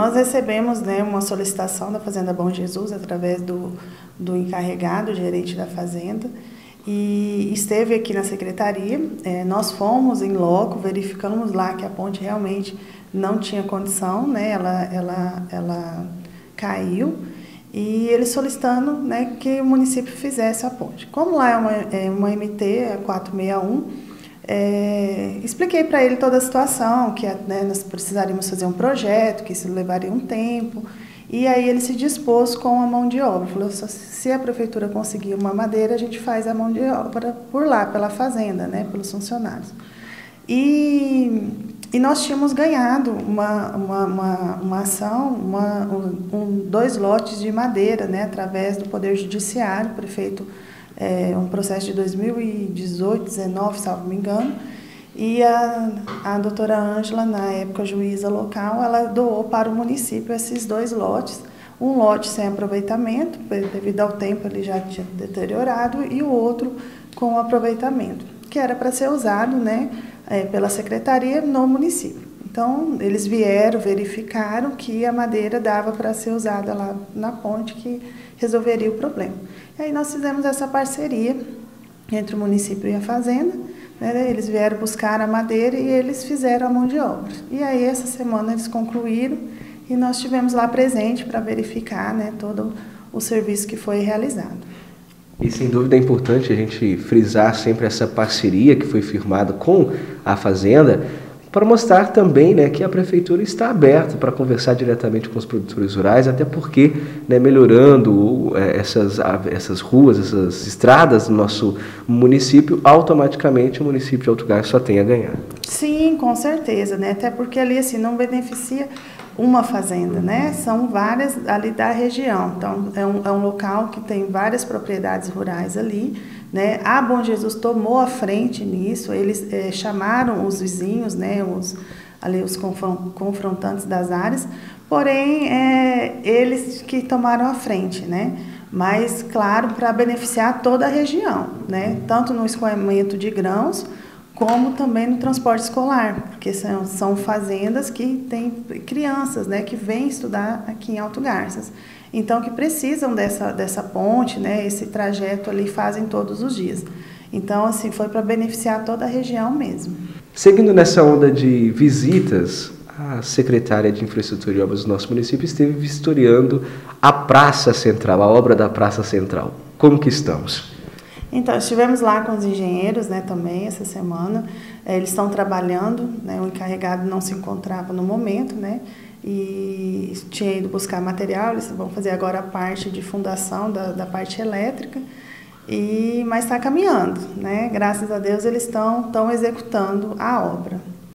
Nós recebemos né, uma solicitação da Fazenda Bom Jesus através do, do encarregado, gerente da Fazenda, e esteve aqui na secretaria. É, nós fomos em loco, verificamos lá que a ponte realmente não tinha condição, né, ela, ela, ela caiu e ele solicitando né, que o município fizesse a ponte. Como lá é uma, é uma MT, é 461, é, expliquei para ele toda a situação, que né, nós precisaríamos fazer um projeto, que isso levaria um tempo, e aí ele se dispôs com a mão de obra. Falou, se a prefeitura conseguir uma madeira, a gente faz a mão de obra por lá, pela fazenda, né, pelos funcionários. E e nós tínhamos ganhado uma, uma, uma, uma ação, uma, um, dois lotes de madeira, né, através do Poder Judiciário, prefeito, é, um processo de 2018, 19, salvo me engano, e a, a doutora Ângela, na época juíza local, ela doou para o município esses dois lotes, um lote sem aproveitamento, devido ao tempo ele já tinha deteriorado, e o outro com aproveitamento, que era para ser usado, né, é, pela secretaria no município. Então, eles vieram, verificaram que a madeira dava para ser usada lá na ponte, que resolveria o problema. E aí nós fizemos essa parceria entre o município e a fazenda. Né? Eles vieram buscar a madeira e eles fizeram a mão de obra. E aí, essa semana, eles concluíram e nós estivemos lá presente para verificar né, todo o serviço que foi realizado. E sem dúvida é importante a gente frisar sempre essa parceria que foi firmada com a Fazenda para mostrar também né, que a prefeitura está aberta para conversar diretamente com os produtores rurais, até porque né, melhorando é, essas, essas ruas, essas estradas do nosso município, automaticamente o município de Alto Gás só tem a ganhar. Sim, com certeza, né? até porque ali assim, não beneficia uma fazenda, né? São várias ali da região. Então, é um, é um local que tem várias propriedades rurais ali, né? A Bom Jesus tomou a frente nisso, eles é, chamaram os vizinhos, né? Os, ali os confrontantes das áreas, porém, é, eles que tomaram a frente, né? Mas, claro, para beneficiar toda a região, né? Tanto no escoamento de grãos, como também no transporte escolar, porque são, são fazendas que têm crianças né, que vêm estudar aqui em Alto Garças. Então, que precisam dessa, dessa ponte, né, esse trajeto ali fazem todos os dias. Então, assim, foi para beneficiar toda a região mesmo. Seguindo nessa onda de visitas, a secretária de Infraestrutura e Obras do nosso município esteve vistoriando a Praça Central, a obra da Praça Central. Como que estamos? Então, estivemos lá com os engenheiros né, também essa semana. É, eles estão trabalhando, né, o encarregado não se encontrava no momento, né, e tinha ido buscar material. Eles vão fazer agora a parte de fundação da, da parte elétrica, e mas está caminhando. Né? Graças a Deus, eles estão, estão executando a obra.